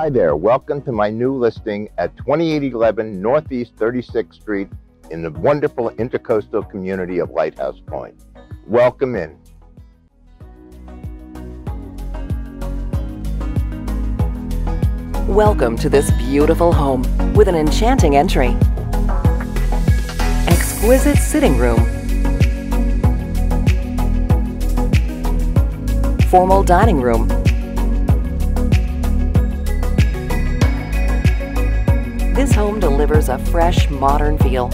Hi there, welcome to my new listing at 2811 Northeast 36th Street in the wonderful intercoastal community of Lighthouse Point. Welcome in. Welcome to this beautiful home with an enchanting entry. Exquisite sitting room. Formal dining room This home delivers a fresh, modern feel.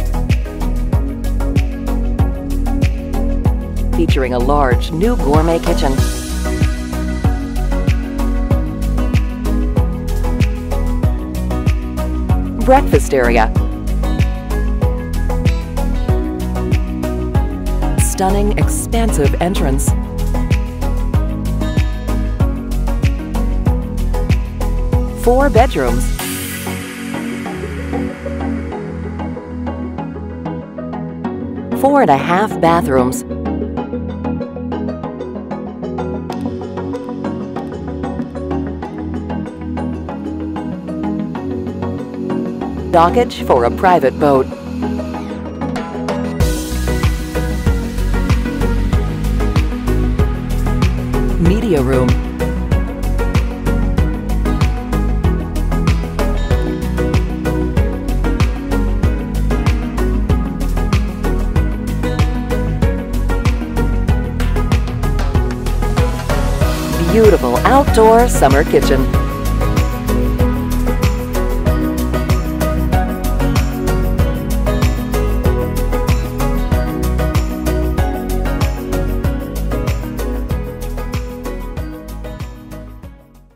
Featuring a large, new gourmet kitchen. Breakfast area. Stunning, expansive entrance. Four bedrooms four and a half bathrooms. Dockage for a private boat. Media room. Beautiful outdoor summer kitchen.